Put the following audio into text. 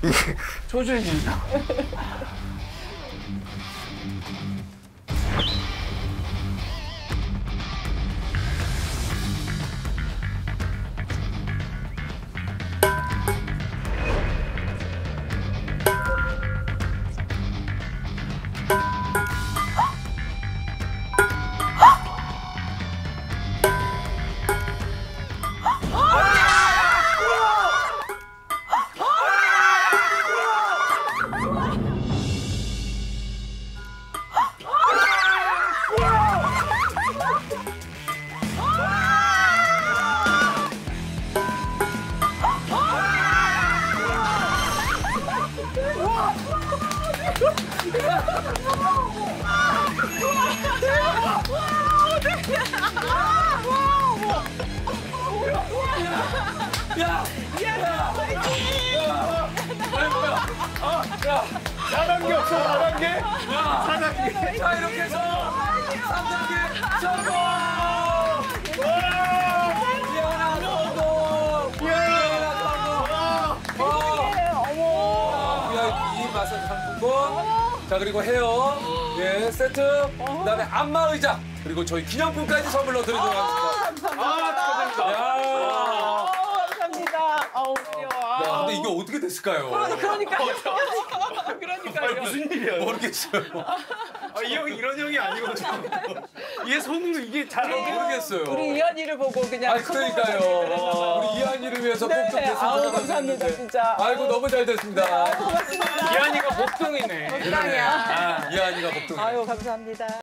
조 준이. 사단계 없어 사단계? 자 이렇게 해서 3단계 성공! 이하나 성공! 이하나 성공! 어. VIP 마사지 상품권 자 그리고 헤어 예 세트 그다음에 안마 의자 그리고 저희 기념품까지 선물로 드리도록 하겠습니다. 아. 야, 감사합니다. 아우 귀여워. 야 근데 이게 어떻게 됐을까요? 그러니까요. 그러니까요. 무슨 일이야? 모르겠어요. 아, 이 형이 이런 형이 아니거든요. 얘 손으로 이게 잘안 돼. 모르겠어요. 우리 이한이를 보고 그냥. 아니 그러니까요. 우리 이한이를 위해서 네, 꼭좀 됐으면 아우, 좋겠는데. 감사합니다, 진짜. 아이고 너무 잘 됐습니다. 고맙습니다. 이한이가 복덩이네. 땅이야. 이한이가 복동. 아유 감사합니다.